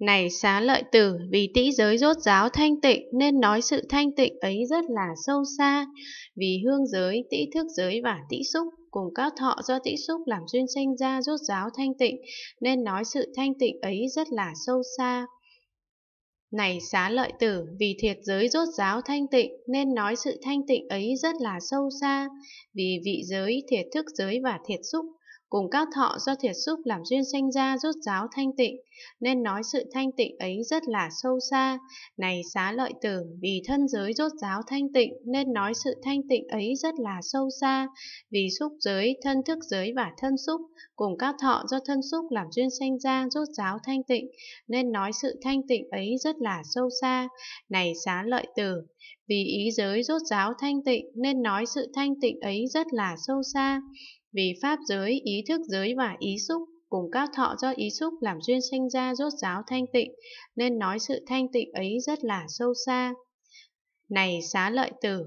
Này xá lợi tử, vì tĩ giới rốt giáo thanh tịnh nên nói sự thanh tịnh ấy rất là sâu xa. Vì hương giới, tĩ thức giới và tĩ xúc cùng các thọ do tĩ xúc làm duyên sinh ra rốt giáo thanh tịnh nên nói sự thanh tịnh ấy rất là sâu xa. Này xá lợi tử, vì thiệt giới rốt giáo thanh tịnh nên nói sự thanh tịnh ấy rất là sâu xa. Vì vị giới, thiệt thức giới và thiệt xúc cùng các thọ do thiệt xúc làm duyên sanh ra rốt giáo thanh tịnh, nên nói sự thanh tịnh ấy rất là sâu xa. Này xá lợi tử, vì thân giới rốt giáo thanh tịnh, nên nói sự thanh tịnh ấy rất là sâu xa. Vì xúc giới, thân thức giới và thân xúc, cùng các thọ do thân xúc làm duyên sanh ra rốt giáo thanh tịnh, nên nói sự thanh tịnh ấy rất là sâu xa. Này xá lợi tử, vì ý giới rốt giáo thanh tịnh, nên nói sự thanh tịnh ấy rất là sâu xa. Vì pháp giới, ý thức giới và ý xúc cùng các thọ do ý xúc làm duyên sinh ra rốt giáo thanh tịnh, nên nói sự thanh tịnh ấy rất là sâu xa. Này xá lợi tử,